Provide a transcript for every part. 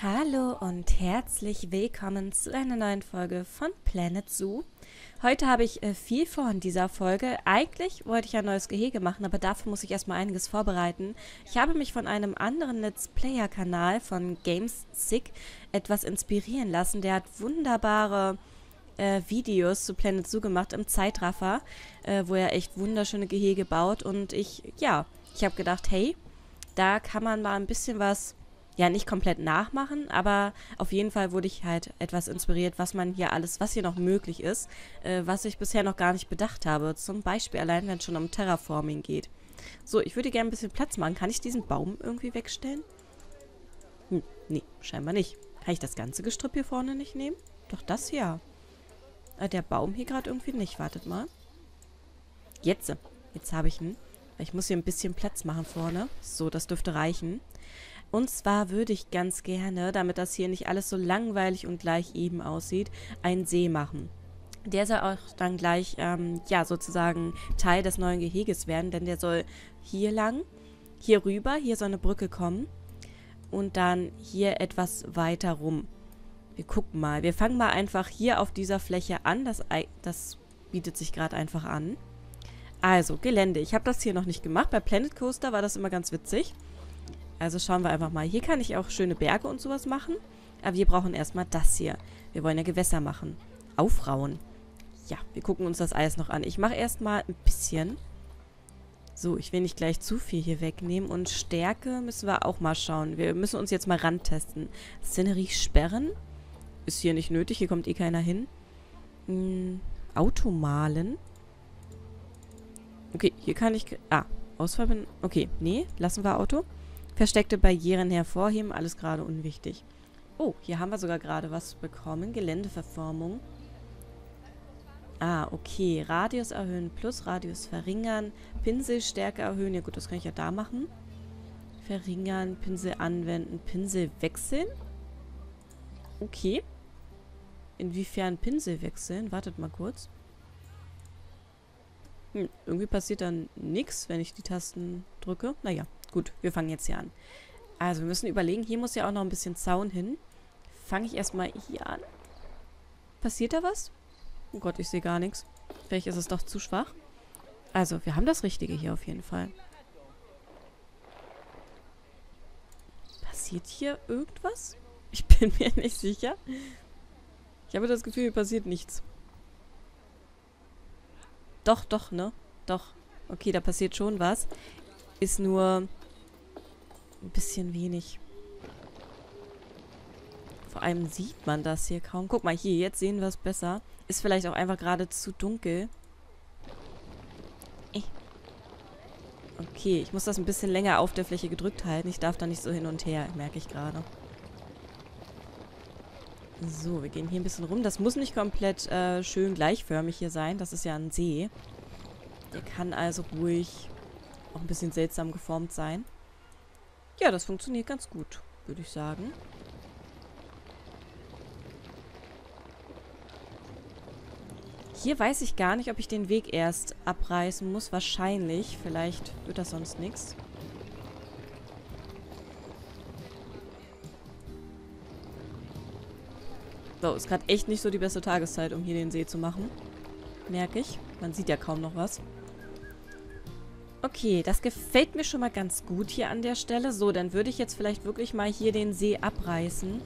Hallo und herzlich willkommen zu einer neuen Folge von Planet Zoo. Heute habe ich äh, viel vor in dieser Folge. Eigentlich wollte ich ein neues Gehege machen, aber dafür muss ich erstmal einiges vorbereiten. Ich habe mich von einem anderen Let's Player-Kanal von Games Sick etwas inspirieren lassen. Der hat wunderbare äh, Videos zu Planet Zoo gemacht im Zeitraffer, äh, wo er echt wunderschöne Gehege baut. Und ich, ja, ich habe gedacht, hey, da kann man mal ein bisschen was ja nicht komplett nachmachen, aber auf jeden Fall wurde ich halt etwas inspiriert, was man hier alles, was hier noch möglich ist, äh, was ich bisher noch gar nicht bedacht habe. Zum Beispiel allein, wenn es schon um Terraforming geht. So, ich würde gerne ein bisschen Platz machen. Kann ich diesen Baum irgendwie wegstellen? Hm, nee, scheinbar nicht. Kann ich das ganze Gestrüpp hier vorne nicht nehmen? Doch das ja. Äh, der Baum hier gerade irgendwie nicht. Wartet mal. Jetzt. Jetzt habe ich ihn. Ich muss hier ein bisschen Platz machen vorne. So, das dürfte reichen. Und zwar würde ich ganz gerne, damit das hier nicht alles so langweilig und gleich eben aussieht, einen See machen. Der soll auch dann gleich, ähm, ja, sozusagen Teil des neuen Geheges werden, denn der soll hier lang, hier rüber, hier soll eine Brücke kommen und dann hier etwas weiter rum. Wir gucken mal. Wir fangen mal einfach hier auf dieser Fläche an. Das, das bietet sich gerade einfach an. Also, Gelände. Ich habe das hier noch nicht gemacht. Bei Planet Coaster war das immer ganz witzig. Also schauen wir einfach mal. Hier kann ich auch schöne Berge und sowas machen. Aber wir brauchen erstmal das hier. Wir wollen ja Gewässer machen. Aufrauen. Ja, wir gucken uns das alles noch an. Ich mache erstmal ein bisschen. So, ich will nicht gleich zu viel hier wegnehmen. Und Stärke müssen wir auch mal schauen. Wir müssen uns jetzt mal rantesten. Szenerie sperren. Ist hier nicht nötig. Hier kommt eh keiner hin. Hm, Auto malen. Okay, hier kann ich... Ah, Auswahl... Okay, nee, lassen wir Auto. Versteckte Barrieren hervorheben, alles gerade unwichtig. Oh, hier haben wir sogar gerade was bekommen. Geländeverformung. Ah, okay. Radius erhöhen plus Radius verringern. Pinselstärke erhöhen. Ja gut, das kann ich ja da machen. Verringern, Pinsel anwenden, Pinsel wechseln. Okay. Inwiefern Pinsel wechseln? Wartet mal kurz. Hm, irgendwie passiert dann nichts, wenn ich die Tasten drücke. Naja. Gut, wir fangen jetzt hier an. Also, wir müssen überlegen, hier muss ja auch noch ein bisschen Zaun hin. Fange ich erstmal hier an. Passiert da was? Oh Gott, ich sehe gar nichts. Vielleicht ist es doch zu schwach. Also, wir haben das Richtige hier auf jeden Fall. Passiert hier irgendwas? Ich bin mir nicht sicher. Ich habe das Gefühl, hier passiert nichts. Doch, doch, ne? Doch. Okay, da passiert schon was. Ist nur ein bisschen wenig. Vor allem sieht man das hier kaum. Guck mal hier, jetzt sehen wir es besser. Ist vielleicht auch einfach gerade zu dunkel. Okay, ich muss das ein bisschen länger auf der Fläche gedrückt halten. Ich darf da nicht so hin und her, merke ich gerade. So, wir gehen hier ein bisschen rum. Das muss nicht komplett äh, schön gleichförmig hier sein. Das ist ja ein See. Der kann also ruhig auch ein bisschen seltsam geformt sein. Ja, das funktioniert ganz gut, würde ich sagen. Hier weiß ich gar nicht, ob ich den Weg erst abreißen muss. Wahrscheinlich. Vielleicht wird das sonst nichts. So, ist gerade echt nicht so die beste Tageszeit, um hier den See zu machen. Merke ich. Man sieht ja kaum noch was. Okay, das gefällt mir schon mal ganz gut hier an der Stelle. So, dann würde ich jetzt vielleicht wirklich mal hier den See abreißen,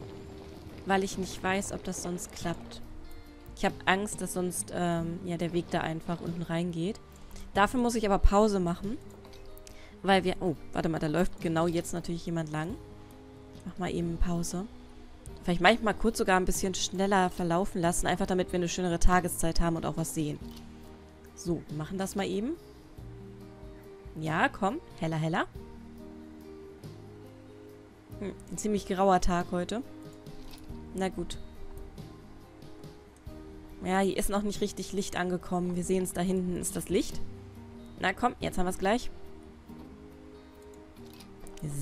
weil ich nicht weiß, ob das sonst klappt. Ich habe Angst, dass sonst ähm, ja, der Weg da einfach unten reingeht. Dafür muss ich aber Pause machen, weil wir... Oh, warte mal, da läuft genau jetzt natürlich jemand lang. Mach mal eben Pause. Vielleicht manchmal kurz sogar ein bisschen schneller verlaufen lassen, einfach damit wir eine schönere Tageszeit haben und auch was sehen. So, wir machen das mal eben. Ja, komm. Heller, heller. Hm, ein ziemlich grauer Tag heute. Na gut. Ja, hier ist noch nicht richtig Licht angekommen. Wir sehen es, da hinten ist das Licht. Na komm, jetzt haben wir es gleich.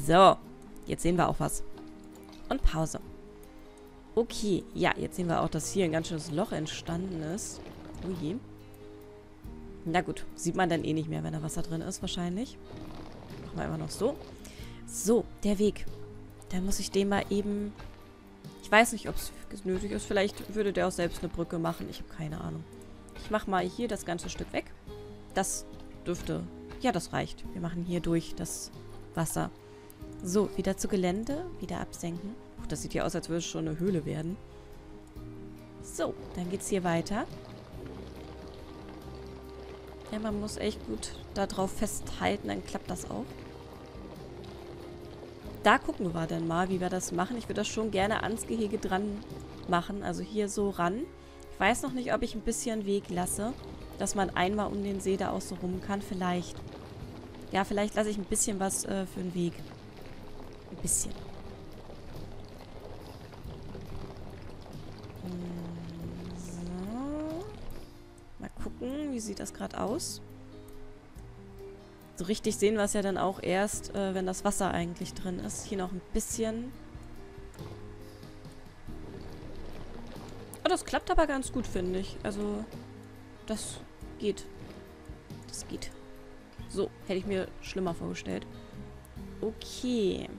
So, jetzt sehen wir auch was. Und Pause. Okay, ja, jetzt sehen wir auch, dass hier ein ganz schönes Loch entstanden ist. Oh je. Na gut, sieht man dann eh nicht mehr, wenn da Wasser drin ist, wahrscheinlich. Machen wir immer noch so. So, der Weg. Dann muss ich den mal eben Ich weiß nicht, ob es nötig ist. Vielleicht würde der auch selbst eine Brücke machen. Ich habe keine Ahnung. Ich mache mal hier das ganze Stück weg. Das dürfte... Ja, das reicht. Wir machen hier durch das Wasser. So, wieder zu Gelände. Wieder absenken. Uch, das sieht ja aus, als würde es schon eine Höhle werden. So, dann geht's hier weiter. Ja, man muss echt gut darauf festhalten, dann klappt das auch. Da gucken wir dann mal, wie wir das machen. Ich würde das schon gerne ans Gehege dran machen, also hier so ran. Ich weiß noch nicht, ob ich ein bisschen Weg lasse, dass man einmal um den See da auch so rum kann. Vielleicht. Ja, vielleicht lasse ich ein bisschen was äh, für den Weg. Ein bisschen. Wie sieht das gerade aus. So richtig sehen wir es ja dann auch erst, äh, wenn das Wasser eigentlich drin ist. Hier noch ein bisschen. Oh, das klappt aber ganz gut, finde ich. Also, das geht. Das geht. So, hätte ich mir schlimmer vorgestellt. Okay.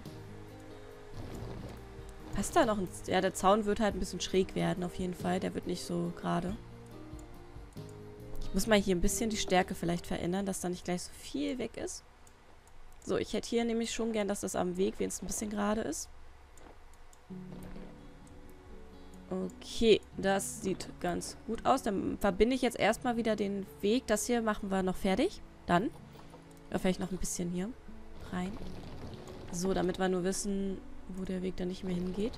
Passt da noch ein... Ja, der Zaun wird halt ein bisschen schräg werden, auf jeden Fall. Der wird nicht so gerade. Muss mal hier ein bisschen die Stärke vielleicht verändern, dass da nicht gleich so viel weg ist. So, ich hätte hier nämlich schon gern, dass das am Weg wenigstens ein bisschen gerade ist. Okay, das sieht ganz gut aus. Dann verbinde ich jetzt erstmal wieder den Weg. Das hier machen wir noch fertig. Dann. Oder vielleicht noch ein bisschen hier rein. So, damit wir nur wissen, wo der Weg dann nicht mehr hingeht.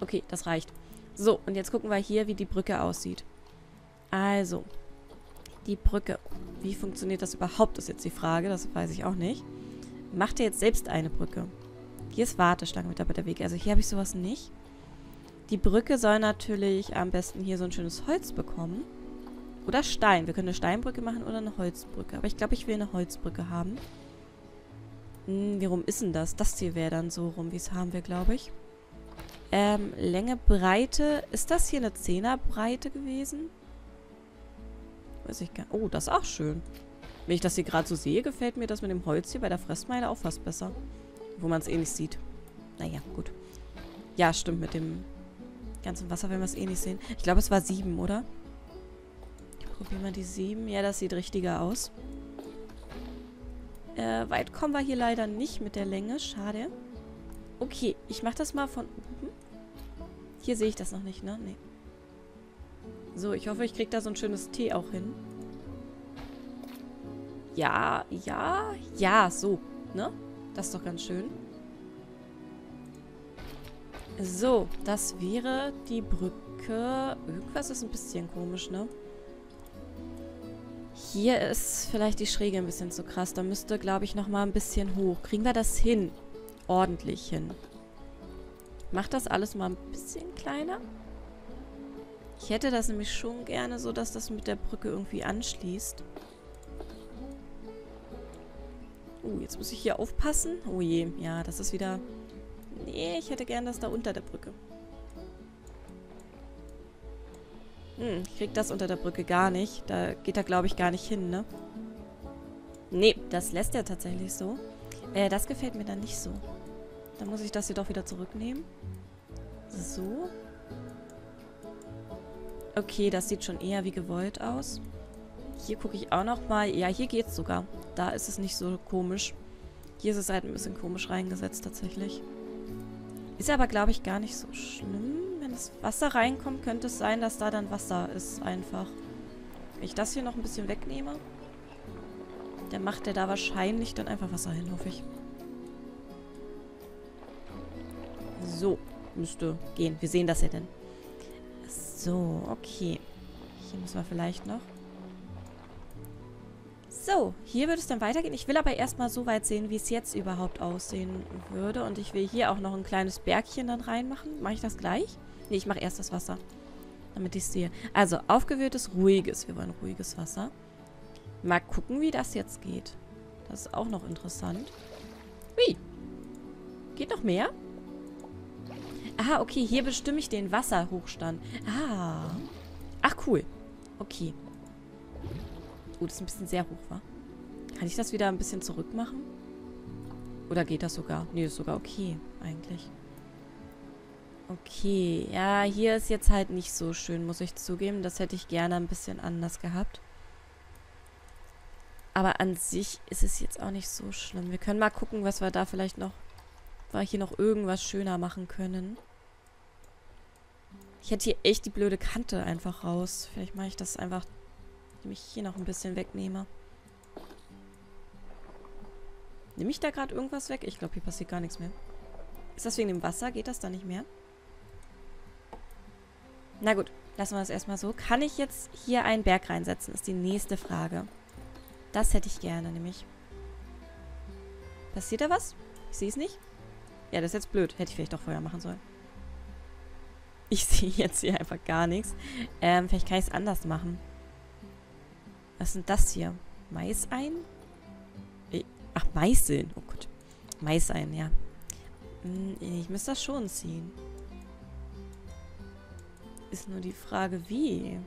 Okay, das reicht. So, und jetzt gucken wir hier, wie die Brücke aussieht. Also, die Brücke. Wie funktioniert das überhaupt, ist jetzt die Frage. Das weiß ich auch nicht. Macht er jetzt selbst eine Brücke? Hier ist Warteschlange mit dabei der Weg. Also hier habe ich sowas nicht. Die Brücke soll natürlich am besten hier so ein schönes Holz bekommen. Oder Stein. Wir können eine Steinbrücke machen oder eine Holzbrücke. Aber ich glaube, ich will eine Holzbrücke haben. Hm, wie rum ist denn das? Das hier wäre dann so rum, wie es haben wir, glaube ich. Ähm, Länge, Breite. Ist das hier eine Zehnerbreite gewesen? Weiß ich gar. Oh, das ist auch schön. Wenn ich das hier gerade so sehe, gefällt mir das mit dem Holz hier bei der Fressmeile auch fast besser. Wo man es eh nicht sieht. Naja, gut. Ja, stimmt, mit dem ganzen Wasser werden wir es eh nicht sehen. Ich glaube, es war sieben, oder? Ich probiere mal die sieben. Ja, das sieht richtiger aus. Äh, weit kommen wir hier leider nicht mit der Länge. Schade. Okay, ich mache das mal von oben. Hier sehe ich das noch nicht, ne? Nee. So, ich hoffe, ich kriege da so ein schönes T auch hin. Ja, ja, ja, so, ne? Das ist doch ganz schön. So, das wäre die Brücke. Irgendwas ist ein bisschen komisch, ne? Hier ist vielleicht die Schräge ein bisschen zu krass. Da müsste, glaube ich, nochmal ein bisschen hoch. Kriegen wir das hin? Ordentlich hin. Macht das alles mal ein bisschen kleiner? Ich hätte das nämlich schon gerne so, dass das mit der Brücke irgendwie anschließt. Oh, jetzt muss ich hier aufpassen. Oh je, ja, das ist wieder... Nee, ich hätte gern das da unter der Brücke. Hm, ich krieg das unter der Brücke gar nicht. Da geht er, glaube ich, gar nicht hin, ne? Nee, das lässt er tatsächlich so. Äh, das gefällt mir dann nicht so. Dann muss ich das hier doch wieder zurücknehmen. So. Okay, das sieht schon eher wie gewollt aus. Hier gucke ich auch noch mal. Ja, hier geht's sogar. Da ist es nicht so komisch. Hier ist es halt ein bisschen komisch reingesetzt tatsächlich. Ist aber, glaube ich, gar nicht so schlimm. Wenn das Wasser reinkommt, könnte es sein, dass da dann Wasser ist einfach. Wenn ich das hier noch ein bisschen wegnehme, dann macht der da wahrscheinlich dann einfach Wasser hin, hoffe ich. So, müsste gehen. Wir sehen das ja denn. So, okay. Hier müssen wir vielleicht noch. So, hier würde es dann weitergehen. Ich will aber erstmal so weit sehen, wie es jetzt überhaupt aussehen würde. Und ich will hier auch noch ein kleines Bergchen dann reinmachen. Mache ich das gleich? Nee, ich mache erst das Wasser. Damit ich sehe. Also, aufgewühltes, ruhiges. Wir wollen ruhiges Wasser. Mal gucken, wie das jetzt geht. Das ist auch noch interessant. Hui. Geht noch mehr? Ah, okay, hier bestimme ich den Wasserhochstand. Ah. Ach, cool. Okay. Oh, das ist ein bisschen sehr hoch, wa? Kann ich das wieder ein bisschen zurück machen? Oder geht das sogar? Nee, ist sogar okay, eigentlich. Okay, ja, hier ist jetzt halt nicht so schön, muss ich zugeben. Das hätte ich gerne ein bisschen anders gehabt. Aber an sich ist es jetzt auch nicht so schlimm. Wir können mal gucken, was wir da vielleicht noch, weil hier noch irgendwas schöner machen können. Ich hätte hier echt die blöde Kante einfach raus. Vielleicht mache ich das einfach, indem ich hier noch ein bisschen wegnehme. Nehme ich da gerade irgendwas weg? Ich glaube, hier passiert gar nichts mehr. Ist das wegen dem Wasser? Geht das da nicht mehr? Na gut, lassen wir das erstmal so. Kann ich jetzt hier einen Berg reinsetzen? Ist die nächste Frage. Das hätte ich gerne, nämlich. Passiert da was? Ich sehe es nicht. Ja, das ist jetzt blöd. Hätte ich vielleicht doch vorher machen sollen. Ich sehe jetzt hier einfach gar nichts. Ähm, vielleicht kann ich es anders machen. Was sind das hier? Mais ein? Ach, Meißeln. Oh Gott. Mais ein, ja. Hm, ich müsste das schon ziehen. Ist nur die Frage, wie.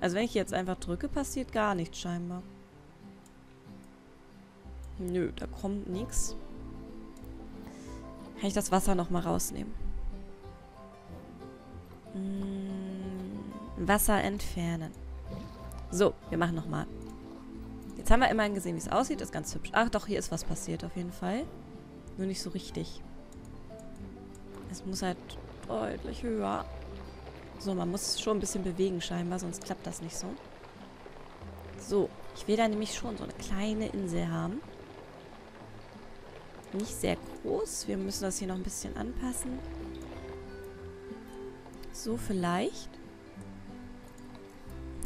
Also wenn ich jetzt einfach drücke, passiert gar nichts scheinbar. Nö, da kommt nichts. Kann ich das Wasser nochmal rausnehmen? Hm, Wasser entfernen. So, wir machen nochmal. Jetzt haben wir immerhin gesehen, wie es aussieht. Ist ganz hübsch. Ach doch, hier ist was passiert auf jeden Fall. Nur nicht so richtig. Es muss halt deutlich höher. So, man muss schon ein bisschen bewegen scheinbar, sonst klappt das nicht so. So, ich will da nämlich schon so eine kleine Insel haben. Nicht sehr groß. Wir müssen das hier noch ein bisschen anpassen. So vielleicht.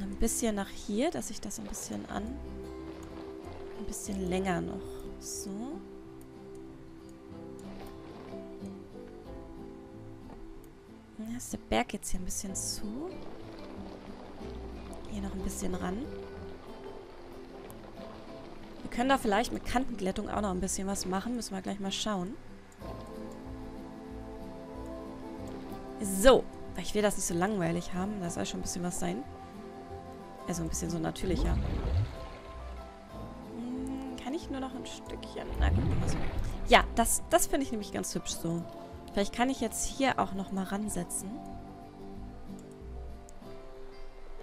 Ein bisschen nach hier, dass ich das ein bisschen an... Ein bisschen länger noch. So. Ja, ist der Berg jetzt hier ein bisschen zu. Hier noch ein bisschen ran. Wir können da vielleicht mit Kantenglättung auch noch ein bisschen was machen. Müssen wir gleich mal schauen. So. Ich will das nicht so langweilig haben. Da soll schon ein bisschen was sein. Also ein bisschen so natürlicher. Hm, kann ich nur noch ein Stückchen... Na gut, also. Ja, das, das finde ich nämlich ganz hübsch so. Vielleicht kann ich jetzt hier auch noch mal ransetzen.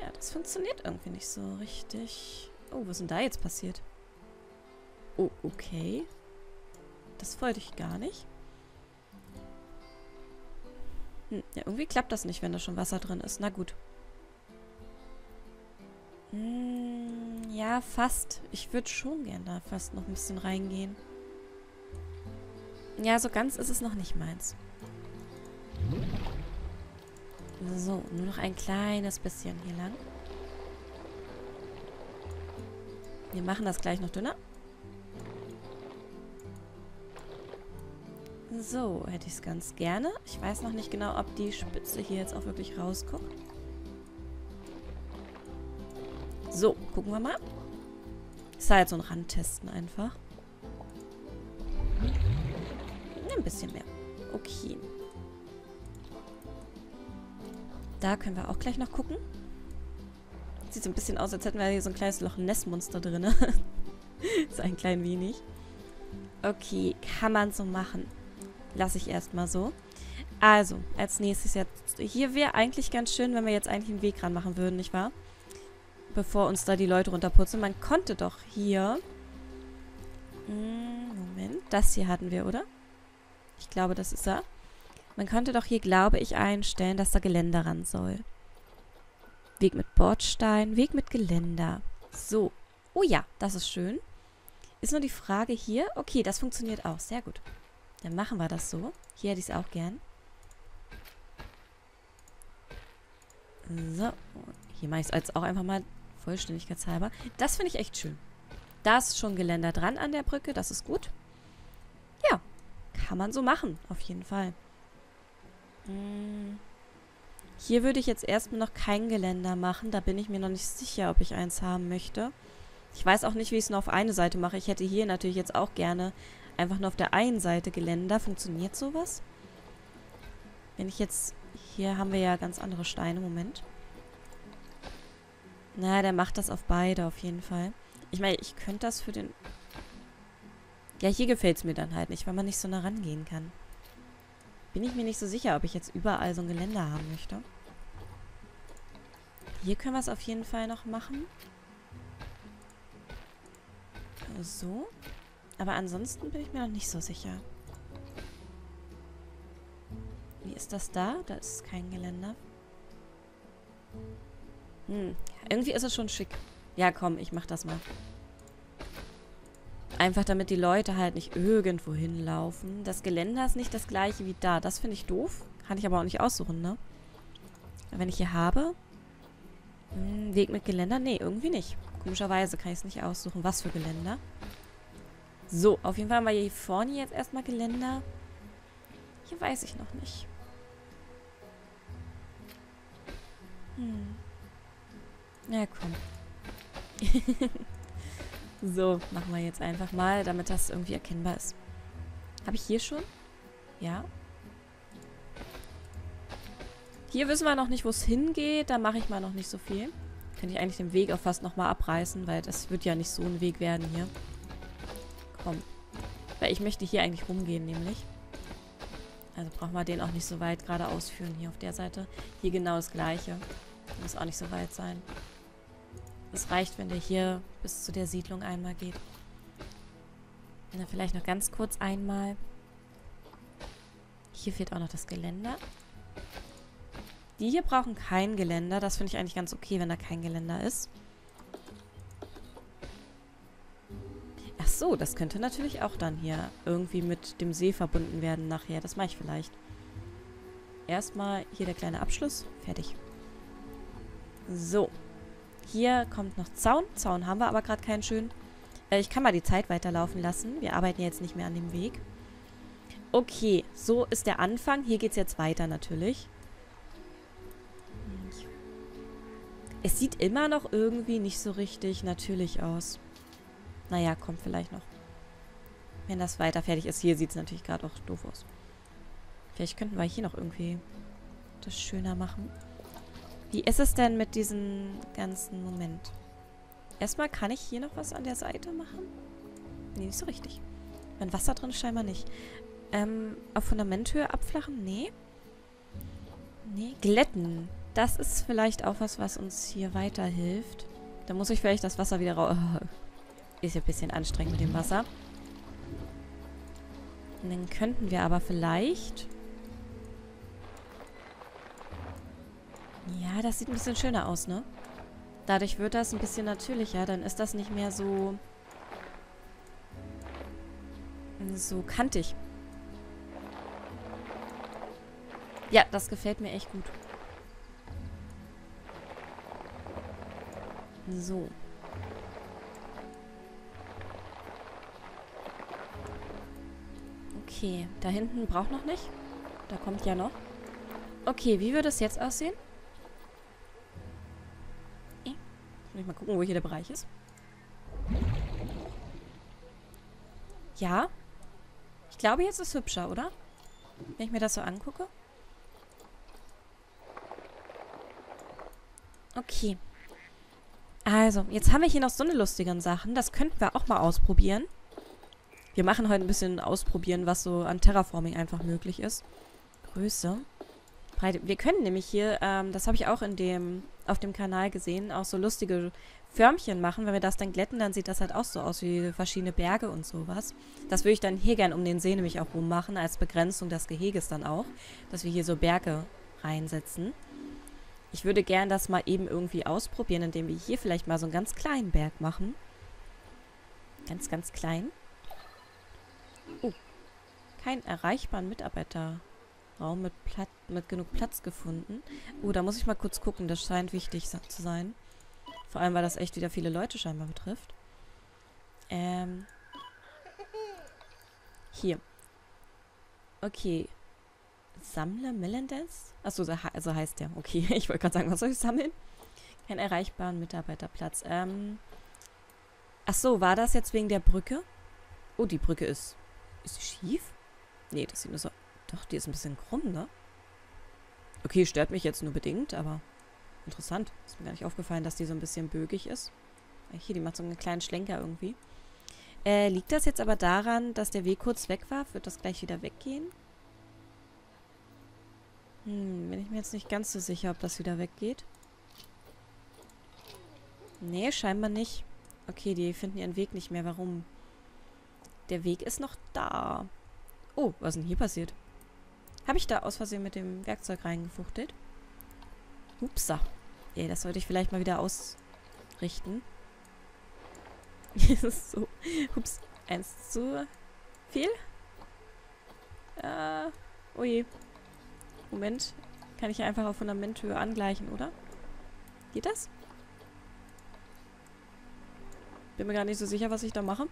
Ja, das funktioniert irgendwie nicht so richtig. Oh, was ist denn da jetzt passiert? Oh, okay. Das wollte ich gar nicht. Hm, ja, irgendwie klappt das nicht, wenn da schon Wasser drin ist. Na gut. Hm, ja, fast. Ich würde schon gerne da fast noch ein bisschen reingehen. Ja, so ganz ist es noch nicht meins. So, nur noch ein kleines bisschen hier lang. Wir machen das gleich noch dünner. So, hätte ich es ganz gerne. Ich weiß noch nicht genau, ob die Spitze hier jetzt auch wirklich rausguckt. So, gucken wir mal. War jetzt so ein Randtesten einfach. Ein bisschen mehr. Okay. Da können wir auch gleich noch gucken. Sieht so ein bisschen aus, als hätten wir hier so ein kleines Loch Nessmonster drin. so ein klein wenig. Okay, kann man so machen. Lasse ich erstmal so. Also, als nächstes jetzt. Hier wäre eigentlich ganz schön, wenn wir jetzt eigentlich einen Weg ranmachen würden, nicht wahr? Bevor uns da die Leute runterputzen. Man konnte doch hier... Hm, Moment, das hier hatten wir, oder? Ich glaube, das ist er. Man könnte doch hier, glaube ich, einstellen, dass da Geländer ran soll. Weg mit Bordstein, Weg mit Geländer. So. Oh ja, das ist schön. Ist nur die Frage hier. Okay, das funktioniert auch. Sehr gut. Dann machen wir das so. Hier hätte ich es auch gern. So. Hier mache ich es jetzt auch einfach mal vollständigkeitshalber. Das finde ich echt schön. Da ist schon Geländer dran an der Brücke. Das ist gut. Ja, kann man so machen. Auf jeden Fall. Hm. Hier würde ich jetzt erstmal noch kein Geländer machen. Da bin ich mir noch nicht sicher, ob ich eins haben möchte. Ich weiß auch nicht, wie ich es nur auf eine Seite mache. Ich hätte hier natürlich jetzt auch gerne einfach nur auf der einen Seite Geländer. Funktioniert sowas? Wenn ich jetzt... Hier haben wir ja ganz andere Steine. Moment. Na, der macht das auf beide auf jeden Fall. Ich meine, ich könnte das für den... Ja, hier gefällt es mir dann halt nicht, weil man nicht so nah rangehen kann. bin ich mir nicht so sicher, ob ich jetzt überall so ein Geländer haben möchte. Hier können wir es auf jeden Fall noch machen. So. Aber ansonsten bin ich mir noch nicht so sicher. Wie ist das da? Da ist kein Geländer. Hm. Irgendwie ist es schon schick. Ja, komm, ich mach das mal. Einfach damit die Leute halt nicht irgendwo hinlaufen. Das Geländer ist nicht das gleiche wie da. Das finde ich doof. Kann ich aber auch nicht aussuchen, ne? Wenn ich hier habe... Hm, Weg mit Geländer? Nee, irgendwie nicht. Komischerweise kann ich es nicht aussuchen. Was für Geländer? So, auf jeden Fall haben wir hier vorne jetzt erstmal Geländer. Hier weiß ich noch nicht. Hm. Ja, komm. so, machen wir jetzt einfach mal, damit das irgendwie erkennbar ist. Habe ich hier schon? Ja. Hier wissen wir noch nicht, wo es hingeht. Da mache ich mal noch nicht so viel. Könnte ich eigentlich den Weg auch fast nochmal abreißen, weil das wird ja nicht so ein Weg werden hier. Komm. Weil ich möchte hier eigentlich rumgehen, nämlich. Also brauchen wir den auch nicht so weit gerade ausführen hier auf der Seite. Hier genau das gleiche. Muss auch nicht so weit sein. Es reicht, wenn der hier bis zu der Siedlung einmal geht. Und dann vielleicht noch ganz kurz einmal. Hier fehlt auch noch das Geländer. Die hier brauchen kein Geländer. Das finde ich eigentlich ganz okay, wenn da kein Geländer ist. So, das könnte natürlich auch dann hier irgendwie mit dem See verbunden werden nachher. Das mache ich vielleicht. Erstmal hier der kleine Abschluss. Fertig. So. Hier kommt noch Zaun. Zaun haben wir aber gerade keinen schönen. Äh, ich kann mal die Zeit weiterlaufen lassen. Wir arbeiten jetzt nicht mehr an dem Weg. Okay, so ist der Anfang. Hier geht es jetzt weiter natürlich. Es sieht immer noch irgendwie nicht so richtig natürlich aus. Naja, kommt vielleicht noch. Wenn das weiter fertig ist. Hier sieht es natürlich gerade auch doof aus. Vielleicht könnten wir hier noch irgendwie das schöner machen. Wie ist es denn mit diesem ganzen Moment? Erstmal kann ich hier noch was an der Seite machen? Nee, nicht so richtig. Wenn Wasser drin scheinbar nicht. Ähm, auf Fundamenthöhe abflachen? Nee. Nee, glätten. Das ist vielleicht auch was, was uns hier weiterhilft. Da muss ich vielleicht das Wasser wieder raus... Ist ja ein bisschen anstrengend mit dem Wasser. Und dann könnten wir aber vielleicht... Ja, das sieht ein bisschen schöner aus, ne? Dadurch wird das ein bisschen natürlicher. Dann ist das nicht mehr so... So kantig. Ja, das gefällt mir echt gut. So. Okay, da hinten braucht noch nicht. Da kommt ja noch. Okay, wie würde es jetzt aussehen? Ich muss mal gucken, wo hier der Bereich ist. Ja. Ich glaube, jetzt ist es hübscher, oder? Wenn ich mir das so angucke. Okay. Also, jetzt haben wir hier noch so eine lustigen Sachen. Das könnten wir auch mal ausprobieren. Wir machen heute ein bisschen ausprobieren, was so an Terraforming einfach möglich ist. Größe. Breite. Wir können nämlich hier, ähm, das habe ich auch in dem, auf dem Kanal gesehen, auch so lustige Förmchen machen. Wenn wir das dann glätten, dann sieht das halt auch so aus wie verschiedene Berge und sowas. Das würde ich dann hier gern um den See nämlich auch rummachen, als Begrenzung des Geheges dann auch. Dass wir hier so Berge reinsetzen. Ich würde gern das mal eben irgendwie ausprobieren, indem wir hier vielleicht mal so einen ganz kleinen Berg machen. Ganz, ganz klein. Oh. Kein erreichbaren Mitarbeiterraum mit, Plat mit genug Platz gefunden. Oh, da muss ich mal kurz gucken. Das scheint wichtig zu sein. Vor allem, weil das echt wieder viele Leute scheinbar betrifft. Ähm. Hier. Okay. Sammle Melendez? Achso, so also heißt der. Okay, ich wollte gerade sagen, was soll ich sammeln? Kein erreichbaren Mitarbeiterplatz. Ähm. Achso, war das jetzt wegen der Brücke? Oh, die Brücke ist. Ist sie schief? Nee, das sieht nur so. Doch, die ist ein bisschen krumm, ne? Okay, stört mich jetzt nur bedingt, aber interessant. Ist mir gar nicht aufgefallen, dass die so ein bisschen bögig ist. Hier, die macht so einen kleinen Schlenker irgendwie. Äh, liegt das jetzt aber daran, dass der Weg kurz weg war? Wird das gleich wieder weggehen? Hm, bin ich mir jetzt nicht ganz so sicher, ob das wieder weggeht. Nee, scheinbar nicht. Okay, die finden ihren Weg nicht mehr. Warum? Der Weg ist noch da. Oh, was ist denn hier passiert? Habe ich da aus Versehen mit dem Werkzeug reingefuchtelt? Upsa. Ey, das sollte ich vielleicht mal wieder ausrichten. so. Ups. Eins zu viel? Äh, oh je. Moment. Kann ich einfach auf Fundamenthöhe angleichen, oder? Geht das? Bin mir gar nicht so sicher, was ich da mache.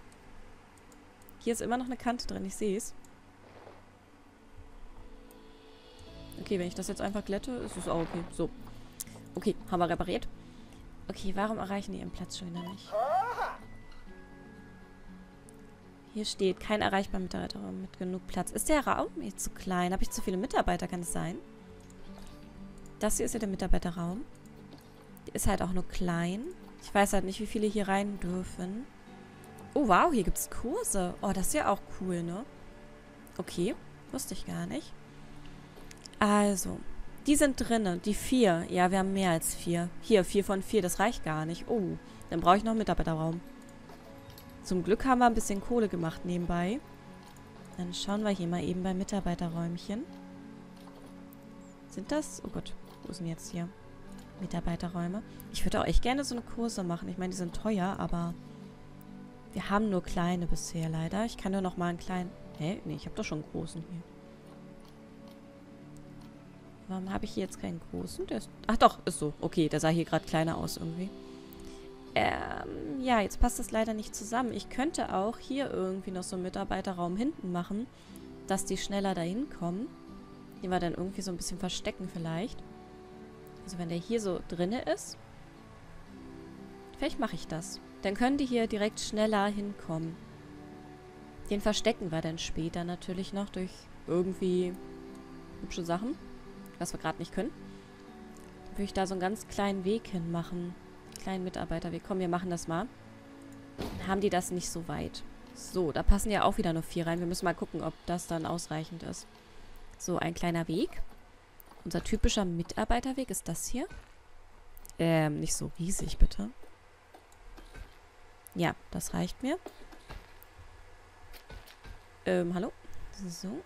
Hier ist immer noch eine Kante drin, ich sehe es. Okay, wenn ich das jetzt einfach glätte, ist es auch okay. So. Okay, haben wir repariert. Okay, warum erreichen die ihren Platz schon wieder nicht? Hier steht, kein erreichbar Mitarbeiterraum mit genug Platz. Ist der Raum jetzt zu klein? Habe ich zu viele Mitarbeiter? Kann es sein? Das hier ist ja der Mitarbeiterraum. Der ist halt auch nur klein. Ich weiß halt nicht, wie viele hier rein dürfen. Oh, wow, hier gibt es Kurse. Oh, das ist ja auch cool, ne? Okay, wusste ich gar nicht. Also, die sind drinnen, die vier. Ja, wir haben mehr als vier. Hier, vier von vier, das reicht gar nicht. Oh, dann brauche ich noch einen Mitarbeiterraum. Zum Glück haben wir ein bisschen Kohle gemacht nebenbei. Dann schauen wir hier mal eben beim Mitarbeiterräumchen. Sind das? Oh Gott, wo sind jetzt hier? Mitarbeiterräume. Ich würde auch echt gerne so eine Kurse machen. Ich meine, die sind teuer, aber wir haben nur kleine bisher leider. Ich kann nur noch mal einen kleinen... Hä? Nee, ich habe doch schon einen großen hier. Warum habe ich hier jetzt keinen großen? Der ist, ach doch, ist so. Okay, der sah hier gerade kleiner aus irgendwie. Ähm, ja, jetzt passt das leider nicht zusammen. Ich könnte auch hier irgendwie noch so einen Mitarbeiterraum hinten machen, dass die schneller dahin kommen. Den wir dann irgendwie so ein bisschen verstecken vielleicht. Also wenn der hier so drinne ist, vielleicht mache ich das. Dann können die hier direkt schneller hinkommen. Den verstecken wir dann später natürlich noch durch irgendwie hübsche Sachen, was wir gerade nicht können. Dann würde ich da so einen ganz kleinen Weg hin machen kleinen Mitarbeiterweg. Komm, wir machen das mal. Dann haben die das nicht so weit. So, da passen ja auch wieder nur vier rein. Wir müssen mal gucken, ob das dann ausreichend ist. So, ein kleiner Weg. Unser typischer Mitarbeiterweg ist das hier. Ähm, nicht so riesig, bitte. Ja, das reicht mir. Ähm, hallo? So.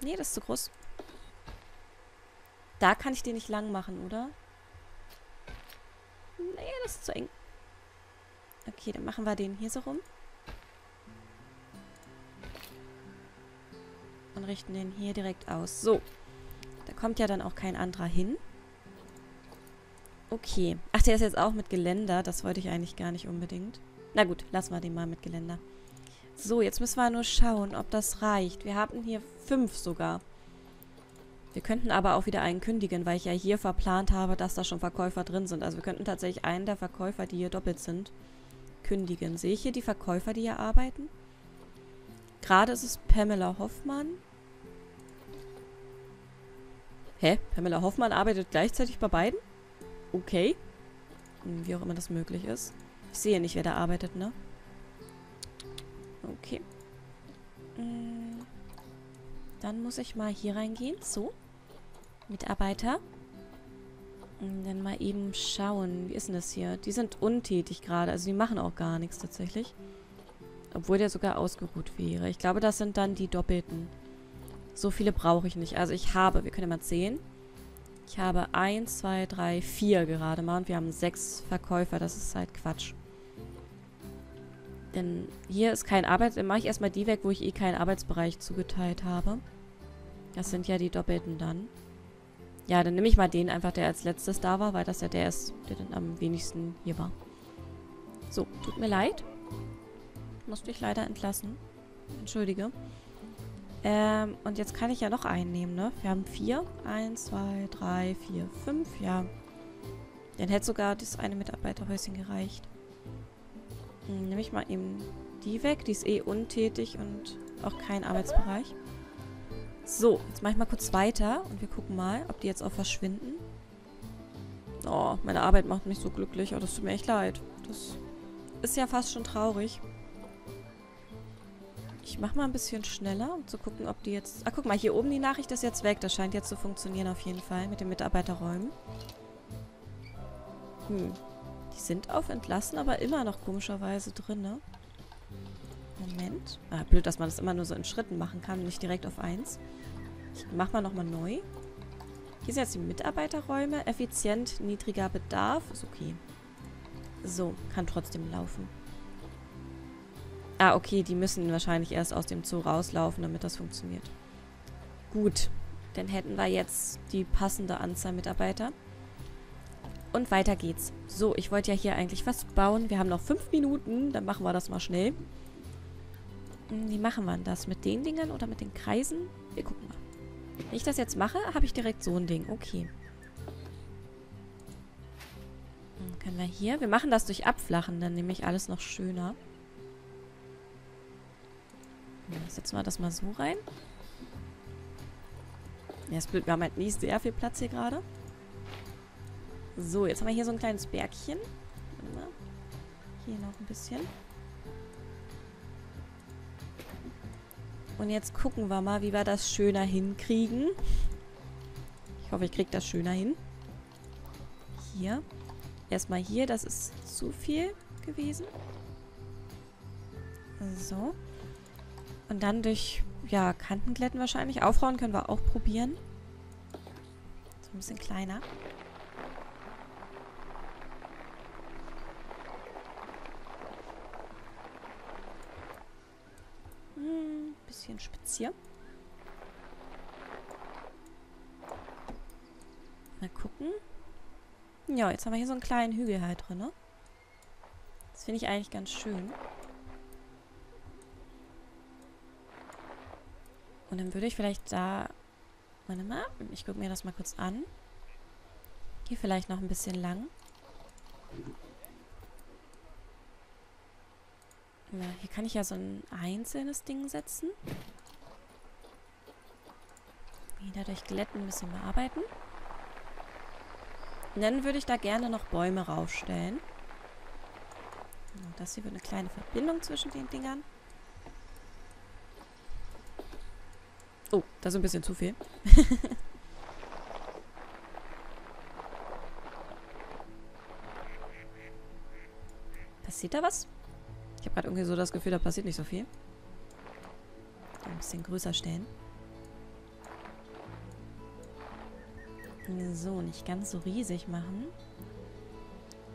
Nee, das ist zu groß. Da kann ich den nicht lang machen, oder? Nee, das ist zu eng. Okay, dann machen wir den hier so rum. Und richten den hier direkt aus. So. Da kommt ja dann auch kein anderer hin. Okay. Ach, der ist jetzt auch mit Geländer. Das wollte ich eigentlich gar nicht unbedingt. Na gut, lassen wir den mal mit Geländer. So, jetzt müssen wir nur schauen, ob das reicht. Wir haben hier fünf sogar. Wir könnten aber auch wieder einen kündigen, weil ich ja hier verplant habe, dass da schon Verkäufer drin sind. Also wir könnten tatsächlich einen der Verkäufer, die hier doppelt sind, kündigen. Sehe ich hier die Verkäufer, die hier arbeiten? Gerade ist es Pamela Hoffmann. Hä? Pamela Hoffmann arbeitet gleichzeitig bei beiden? Okay. Hm, wie auch immer das möglich ist. Sehe nicht, wer da arbeitet, ne? Okay. Hm. Dann muss ich mal hier reingehen. So. Mitarbeiter. Und dann mal eben schauen. Wie ist denn das hier? Die sind untätig gerade. Also die machen auch gar nichts tatsächlich. Obwohl der sogar ausgeruht wäre. Ich glaube, das sind dann die Doppelten. So viele brauche ich nicht. Also ich habe, wir können ja mal zählen. Ich habe 1, 2, 3, 4 gerade mal. Und wir haben 6 Verkäufer. Das ist halt Quatsch. Denn hier ist kein Arbeits... Dann mache ich erstmal die weg, wo ich eh keinen Arbeitsbereich zugeteilt habe. Das sind ja die Doppelten dann. Ja, dann nehme ich mal den einfach, der als letztes da war, weil das ja der ist, der dann am wenigsten hier war. So, tut mir leid. Musste ich leider entlassen. Entschuldige. Ähm, und jetzt kann ich ja noch einen nehmen, ne? Wir haben vier. Eins, zwei, drei, vier, fünf, ja. Dann hätte sogar das eine Mitarbeiterhäuschen gereicht. Hm, nehme ich mal eben die weg. Die ist eh untätig und auch kein Arbeitsbereich. So, jetzt mache ich mal kurz weiter und wir gucken mal, ob die jetzt auch verschwinden. Oh, meine Arbeit macht mich so glücklich. Oh, das tut mir echt leid. Das ist ja fast schon traurig. Ich mache mal ein bisschen schneller, um zu gucken, ob die jetzt... Ah, guck mal, hier oben die Nachricht ist jetzt weg. Das scheint jetzt zu funktionieren auf jeden Fall mit den Mitarbeiterräumen. Hm. Die sind auf entlassen, aber immer noch komischerweise drin, ne? Moment. Ah, blöd, dass man das immer nur so in Schritten machen kann, nicht direkt auf eins. Ich mach mal nochmal neu. Hier sind jetzt die Mitarbeiterräume. Effizient, niedriger Bedarf. Ist okay. So, kann trotzdem laufen. Ah, okay, die müssen wahrscheinlich erst aus dem Zoo rauslaufen, damit das funktioniert. Gut, dann hätten wir jetzt die passende Anzahl Mitarbeiter. Und weiter geht's. So, ich wollte ja hier eigentlich was bauen. Wir haben noch fünf Minuten, dann machen wir das mal schnell. Hm, wie machen wir das? Mit den Dingen oder mit den Kreisen? Wir gucken mal. Wenn ich das jetzt mache, habe ich direkt so ein Ding. Okay. Dann können wir hier... Wir machen das durch Abflachen, dann nehme ich alles noch schöner. Setzen wir das mal so rein. Ja, ist blöd. Wir haben halt nicht sehr viel Platz hier gerade. So, jetzt haben wir hier so ein kleines Bergchen. Hier noch ein bisschen. Und jetzt gucken wir mal, wie wir das schöner hinkriegen. Ich hoffe, ich kriege das schöner hin. Hier. Erstmal hier, das ist zu viel gewesen. So. Und dann durch, ja, Kantenglätten wahrscheinlich. Aufrauen können wir auch probieren. So ein bisschen kleiner. Hm, spitzier. Mal gucken. Ja, jetzt haben wir hier so einen kleinen Hügel halt drin, ne? Das finde ich eigentlich ganz schön. Und dann würde ich vielleicht da... Warte mal, ich gucke mir das mal kurz an. Hier vielleicht noch ein bisschen lang. Ja, hier kann ich ja so ein einzelnes Ding setzen. Wieder durch Glätten ein bisschen bearbeiten. Und dann würde ich da gerne noch Bäume raufstellen. Und das hier wird eine kleine Verbindung zwischen den Dingern. Oh, das ist ein bisschen zu viel. passiert da was? Ich habe gerade irgendwie so das Gefühl, da passiert nicht so viel. Ein bisschen größer stellen. So, nicht ganz so riesig machen.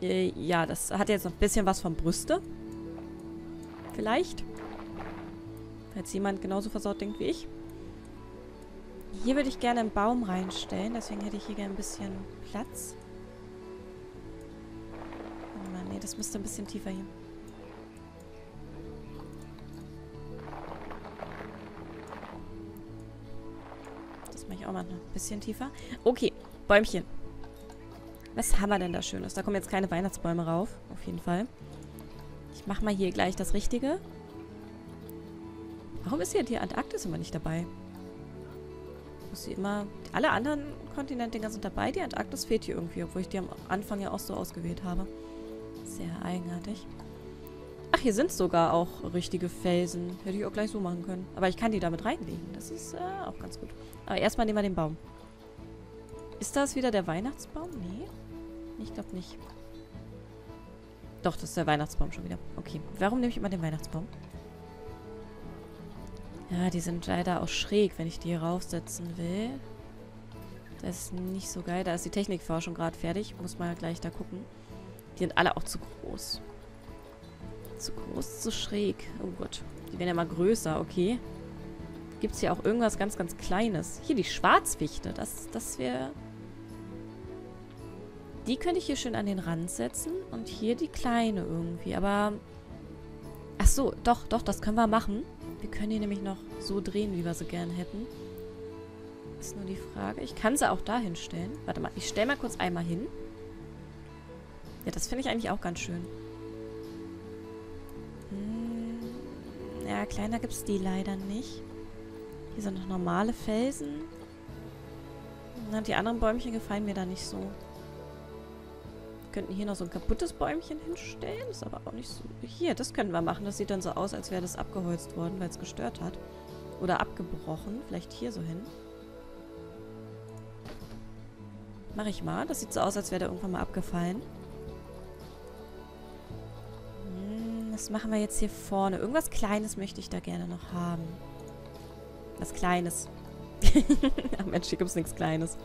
Äh, ja, das hat jetzt noch ein bisschen was von Brüste. Vielleicht. Falls jemand genauso versaut denkt wie ich. Hier würde ich gerne einen Baum reinstellen. Deswegen hätte ich hier gerne ein bisschen Platz. Oh Mann, nee, das müsste ein bisschen tiefer hier. Bisschen tiefer. Okay, Bäumchen. Was haben wir denn da Schönes? Da kommen jetzt keine Weihnachtsbäume rauf. Auf jeden Fall. Ich mache mal hier gleich das Richtige. Warum ist hier die Antarktis immer nicht dabei? muss sie immer... Alle anderen Kontinentdinger sind dabei. Die Antarktis fehlt hier irgendwie, obwohl ich die am Anfang ja auch so ausgewählt habe. Sehr eigenartig. Hier sind sogar auch richtige Felsen. Hätte ich auch gleich so machen können. Aber ich kann die damit reinlegen. Das ist äh, auch ganz gut. Aber erstmal nehmen wir den Baum. Ist das wieder der Weihnachtsbaum? Nee. Ich glaube nicht. Doch, das ist der Weihnachtsbaum schon wieder. Okay. Warum nehme ich immer den Weihnachtsbaum? Ja, die sind leider auch schräg, wenn ich die hier raufsetzen will. Das ist nicht so geil. Da ist die Technikforschung gerade fertig. Muss mal gleich da gucken. Die sind alle auch zu groß. Zu groß, zu schräg. Oh Gott. Die werden ja mal größer, okay. Gibt es hier auch irgendwas ganz, ganz Kleines? Hier, die Schwarzwichte. Das, das wäre... Die könnte ich hier schön an den Rand setzen. Und hier die kleine irgendwie. Aber... Ach so, doch, doch, das können wir machen. Wir können die nämlich noch so drehen, wie wir sie gern hätten. Ist nur die Frage. Ich kann sie auch da hinstellen. Warte mal, ich stelle mal kurz einmal hin. Ja, das finde ich eigentlich auch ganz schön. Ja, kleiner gibt es die leider nicht. Hier sind noch normale Felsen. Na, die anderen Bäumchen gefallen mir da nicht so. könnten hier noch so ein kaputtes Bäumchen hinstellen. Ist aber auch nicht so... Hier, das können wir machen. Das sieht dann so aus, als wäre das abgeholzt worden, weil es gestört hat. Oder abgebrochen. Vielleicht hier so hin. Mach ich mal. Das sieht so aus, als wäre der irgendwann mal abgefallen. Das machen wir jetzt hier vorne. Irgendwas Kleines möchte ich da gerne noch haben. Was Kleines. Ach Mensch, hier gibt es nichts Kleines.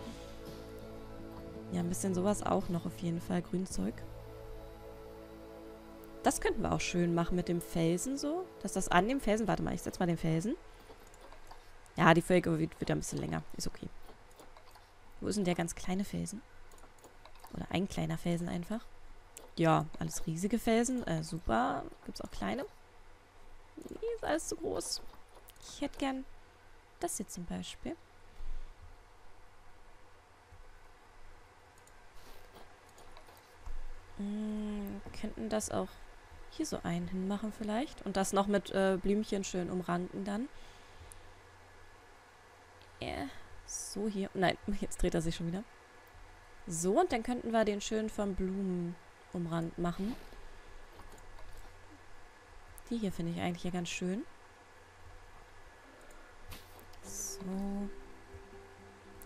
Ja, ein bisschen sowas auch noch auf jeden Fall. Grünzeug. Das könnten wir auch schön machen mit dem Felsen so. Dass das an dem Felsen... Warte mal, ich setze mal den Felsen. Ja, die Folge wird, wird ein bisschen länger. Ist okay. Wo ist denn der ganz kleine Felsen? Oder ein kleiner Felsen einfach? Ja, alles riesige Felsen. Äh, super. Gibt es auch kleine? Nee, ist alles zu groß. Ich hätte gern das hier zum Beispiel. Hm, könnten das auch hier so einen hinmachen vielleicht. Und das noch mit äh, Blümchen schön umranken dann. Yeah. So hier. Nein, jetzt dreht er sich schon wieder. So, und dann könnten wir den schön vom Blumen umrankt machen. Die hier finde ich eigentlich ja ganz schön. So.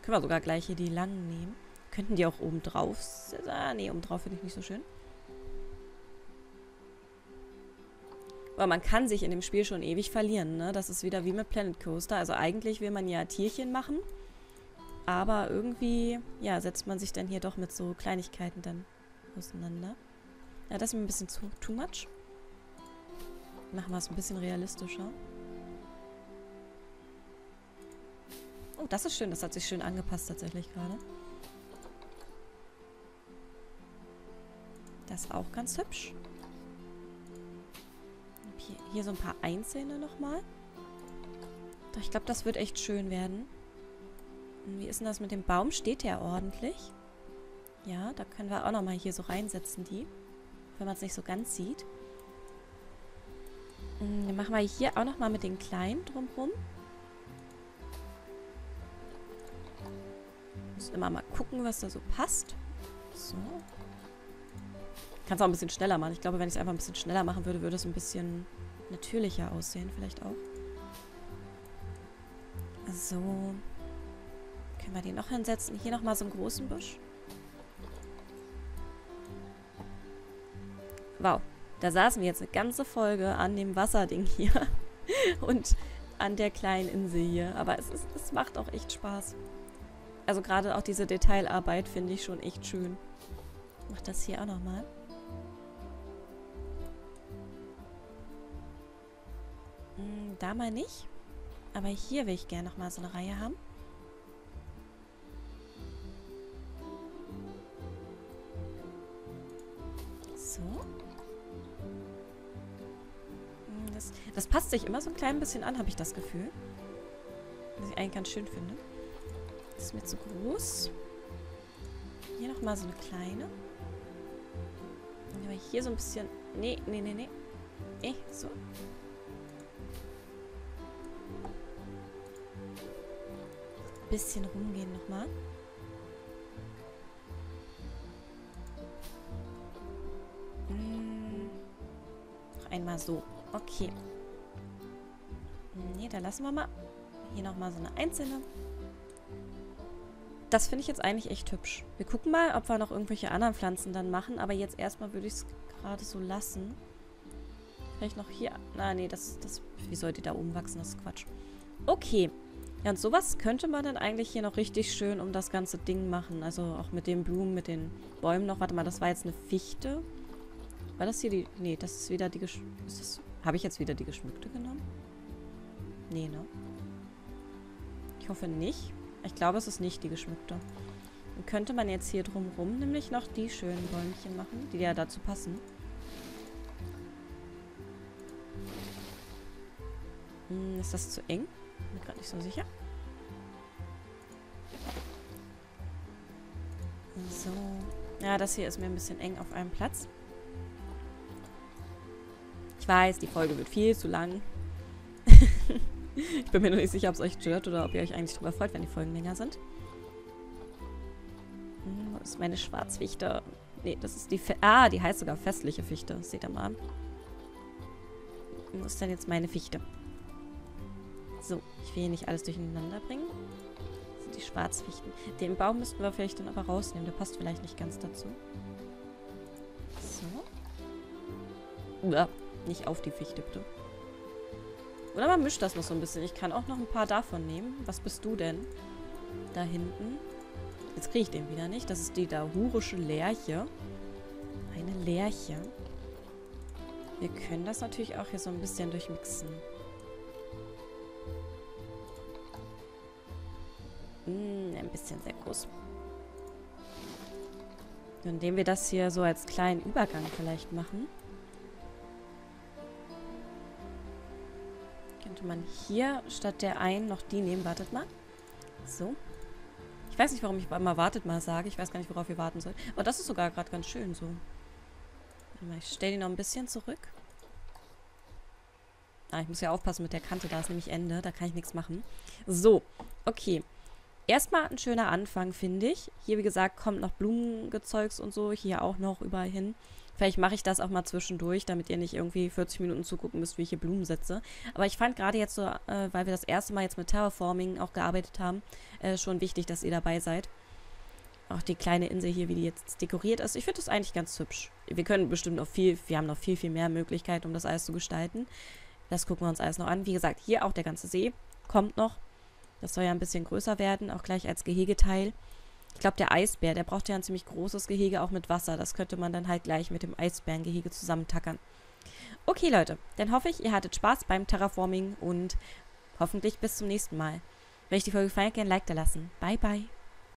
Können wir sogar gleich hier die langen nehmen. Könnten die auch oben drauf... Ah, nee, oben drauf finde ich nicht so schön. Aber man kann sich in dem Spiel schon ewig verlieren, ne? Das ist wieder wie mit Planet Coaster. Also eigentlich will man ja Tierchen machen. Aber irgendwie, ja, setzt man sich dann hier doch mit so Kleinigkeiten dann auseinander. Ja, das ist mir ein bisschen zu, too much. Machen wir es ein bisschen realistischer. Oh, das ist schön. Das hat sich schön angepasst tatsächlich gerade. Das ist auch ganz hübsch. Hier, hier so ein paar einzelne nochmal. Doch, ich glaube, das wird echt schön werden. Wie ist denn das mit dem Baum? Steht der ordentlich? Ja, da können wir auch nochmal hier so reinsetzen, die. Wenn man es nicht so ganz sieht. Hm, dann machen wir hier auch nochmal mit den Kleinen drumherum. Müssen immer mal gucken, was da so passt. So. Kann es auch ein bisschen schneller machen. Ich glaube, wenn ich es einfach ein bisschen schneller machen würde, würde es ein bisschen natürlicher aussehen. Vielleicht auch. So. Können wir den noch hinsetzen? Hier nochmal so einen großen Busch. Wow. Da saßen wir jetzt eine ganze Folge an dem Wasserding hier. Und an der kleinen Insel hier. Aber es, ist, es macht auch echt Spaß. Also gerade auch diese Detailarbeit finde ich schon echt schön. Ich mach das hier auch nochmal. Hm, da mal nicht. Aber hier will ich gerne nochmal so eine Reihe haben. Das, passt sich immer so ein klein bisschen an, habe ich das Gefühl. Was ich eigentlich ganz schön finde. Das ist mir zu groß. Hier nochmal so eine kleine. Aber hier so ein bisschen... Nee, nee, nee, nee. Eh, so. Bisschen rumgehen nochmal. Hm. Noch einmal so. Okay. Da lassen wir mal. Hier nochmal so eine einzelne. Das finde ich jetzt eigentlich echt hübsch. Wir gucken mal, ob wir noch irgendwelche anderen Pflanzen dann machen. Aber jetzt erstmal würde ich es gerade so lassen. Vielleicht noch hier. Na, nee, das, das... Wie soll die da oben wachsen? Das ist Quatsch. Okay. Ja, und sowas könnte man dann eigentlich hier noch richtig schön um das ganze Ding machen. Also auch mit den Blumen, mit den Bäumen noch. Warte mal, das war jetzt eine Fichte. War das hier die... Nee, das ist wieder die... Habe ich jetzt wieder die geschmückte genommen? Nee, ne? Ich hoffe nicht. Ich glaube, es ist nicht die geschmückte. Dann könnte man jetzt hier drumrum nämlich noch die schönen Bäumchen machen, die ja dazu passen. Hm, ist das zu eng? Bin gerade nicht so sicher. So. Ja, das hier ist mir ein bisschen eng auf einem Platz. Ich weiß, die Folge wird viel zu lang. Ich bin mir noch nicht sicher, ob es euch stört oder ob ihr euch eigentlich darüber freut, wenn die Folgen länger sind. Hm, wo ist meine Schwarzwichter? Nee, das ist die... Fe ah, die heißt sogar festliche Fichte. Seht ihr mal. Wo ist denn jetzt meine Fichte? So, ich will hier nicht alles durcheinander bringen. Das sind die Schwarzfichten. Den Baum müssten wir vielleicht dann aber rausnehmen. Der passt vielleicht nicht ganz dazu. So. Ja, nicht auf die Fichte, bitte. Oder man mischt das noch so ein bisschen. Ich kann auch noch ein paar davon nehmen. Was bist du denn? Da hinten. Jetzt kriege ich den wieder nicht. Das ist die dahurische Lerche. Eine Lerche. Wir können das natürlich auch hier so ein bisschen durchmixen. Hm, ein bisschen sehr groß. Indem wir das hier so als kleinen Übergang vielleicht machen. Könnte man hier statt der einen noch die nehmen. Wartet mal. So. Ich weiß nicht, warum ich immer wartet mal sage. Ich weiß gar nicht, worauf wir warten sollen. Aber das ist sogar gerade ganz schön so. Mal, ich stelle die noch ein bisschen zurück. Ah, ich muss ja aufpassen mit der Kante. Da ist nämlich Ende. Da kann ich nichts machen. So. Okay. Erstmal ein schöner Anfang, finde ich. Hier, wie gesagt, kommt noch Blumengezeugs und so. Hier auch noch überall hin. Vielleicht mache ich das auch mal zwischendurch, damit ihr nicht irgendwie 40 Minuten zugucken müsst, wie ich hier Blumen setze. Aber ich fand gerade jetzt so, äh, weil wir das erste Mal jetzt mit Terraforming auch gearbeitet haben, äh, schon wichtig, dass ihr dabei seid. Auch die kleine Insel hier, wie die jetzt dekoriert ist. Ich finde das eigentlich ganz hübsch. Wir können bestimmt noch viel, wir haben noch viel, viel mehr Möglichkeiten, um das alles zu gestalten. Das gucken wir uns alles noch an. Wie gesagt, hier auch der ganze See kommt noch. Das soll ja ein bisschen größer werden, auch gleich als Gehegeteil. Ich glaube, der Eisbär, der braucht ja ein ziemlich großes Gehege, auch mit Wasser. Das könnte man dann halt gleich mit dem Eisbärengehege zusammentackern. Okay, Leute, dann hoffe ich, ihr hattet Spaß beim Terraforming und hoffentlich bis zum nächsten Mal. Wenn euch die Folge gefallen hat, gerne ein Like da lassen. Bye, bye.